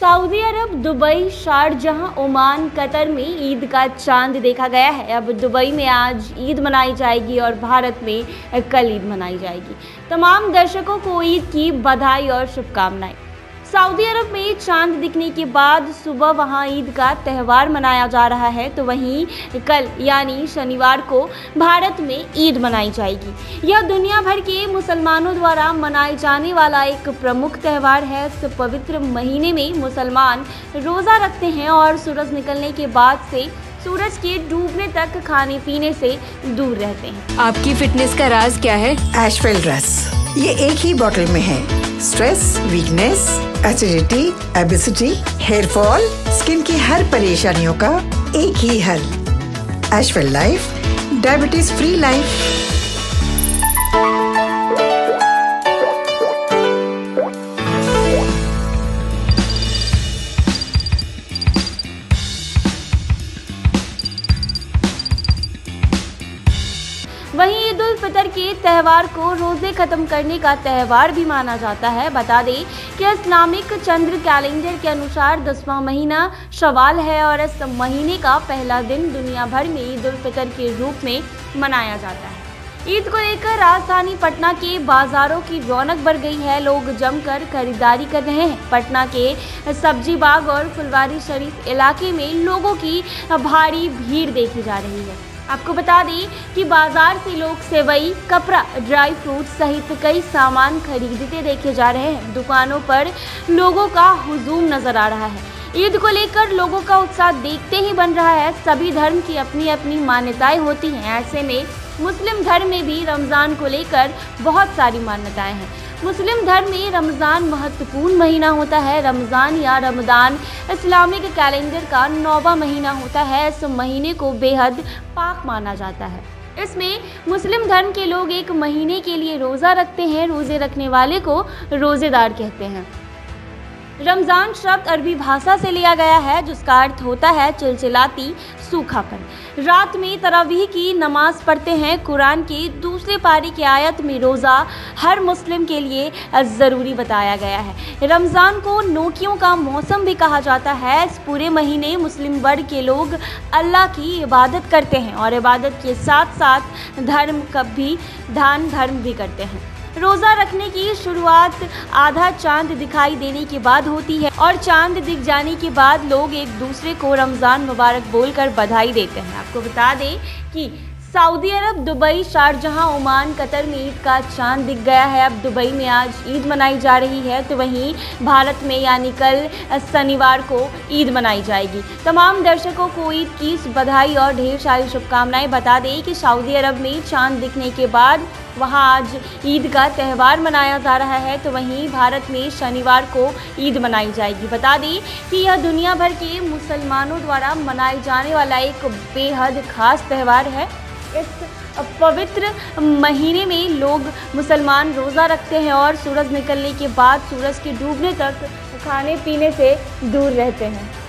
Saudi Arab, Dubai, Sharjah, Oman, Qatar में ईद का चाँद देखा गया है। अब दुबई में आज ईद मनाई जाएगी और भारत में कल ईद मनाई जाएगी। तमाम दर्शकों को ईद की बधाई और शुभकामनाएँ। सऊदी अरब में चाँद दिखने के बाद सुबह वहाँ ईद का त्यौहार मनाया जा रहा है तो वहीं कल यानी शनिवार को भारत में ईद मनाई जाएगी। यह दुनिया भर के मुसलमानों द्वारा मनाए जाने वाला एक प्रमुख त्यौहार है। इस पवित्र महीने में मुसलमान रोज़ा रखते हैं और सूरज निकलने के बाद से सूरज के डूबने तक खाने पीने से दूर रहते हैं। आपकी फिटनेस का राज क्या है? एशवेल ड्रेस ये एक ही बॉटल में है। Stress weakness acidity obesity hair fall skin की हर परेशानियों का एक ही हल। एशवेल life diabetes free life Fitr के त्यौहार को रोज़े ख़त्म करने का त्यौहार भी माना जाता है। बता दें कि इस्लामिक चंद्र कैलेंडर के अनुसार दसवां महीना शवाल है और इस महीने का पहला दिन दुनिया भर में ईद उल फितर के रूप में मनाया जाता है। ईद को लेकर राजधानी पटना के बाजारों की रौनक बढ़ गई है। लोग जमकर खरीदारी कर रहे हैं। पटना के सब्ज़ी बाग और फुलवारी शरीफ इलाके में लोगों की भारी भीड़ देखी जा रही है। आपको बता दें कि बाज़ार से लोग सेवई, कपड़ा, ड्राई फ्रूट सहित कई सामान खरीदते देखे जा रहे हैं। दुकानों पर लोगों का हुजूम नज़र आ रहा है। ईद को लेकर लोगों का उत्साह देखते ही बन रहा है। सभी धर्म की अपनी अपनी मान्यताएँ होती हैं। ऐसे में मुस्लिम धर्म में भी रमज़ान को लेकर बहुत सारी मान्यताएँ हैं। मुस्लिम धर्म में रमज़ान महत्वपूर्ण महीना होता है। रमज़ान या रमदान इस्लामिक कैलेंडर का नौवा महीना होता है। इस महीने को बेहद पाक माना जाता है। इसमें मुस्लिम धर्म के लोग एक महीने के लिए रोज़ा रखते हैं। रोज़े रखने वाले को रोज़ेदार कहते हैं। रमज़ान शब्द अरबी भाषा से लिया गया है, जिसका अर्थ होता है चिलचिलाती, सूखापन। रात में तरावीह की नमाज़ पढ़ते हैं, कुरान की दूसरे पारी की आयत में रोज़ा हर मुस्लिम के लिए ज़रूरी बताया गया है। रमज़ान को नोकियों का मौसम भी कहा जाता है। इस पूरे महीने मुस्लिम वर्ग के लोग अल्लाह की इबादत करते हैं और इबादत के साथ साथ धर्म कब भी, दान धर्म भी करते हैं। रोज़ा रखने की शुरुआत आधा चाँद दिखाई देने के बाद होती है और चाँद दिख जाने के बाद लोग एक दूसरे को रमज़ान मुबारक बोलकर बधाई देते हैं। आपको बता दें कि Saudi Arab, Dubai, Sharjah, Oman, Qatar में ईद का चाँद दिख गया है। अब दुबई में आज ईद मनाई जा रही है तो वहीं भारत में यानी कल शनिवार को ईद मनाई जाएगी। तमाम दर्शकों को ईद की बधाई और ढेर सारी शुभकामनाएँ बता दें कि सऊदी अरब में चाँद दिखने के बाद वहाँ आज ईद का त्यौहार मनाया जा रहा है तो वहीं भारत में शनिवार को ईद मनाई जाएगी। बता दें कि यह दुनिया भर के मुसलमानों द्वारा मनाए जाने वाला एक बेहद खास त्यौहार है। इस पवित्र महीने में लोग मुसलमान रोज़ा रखते हैं और सूरज निकलने के बाद सूरज के डूबने तक खाने पीने से दूर रहते हैं।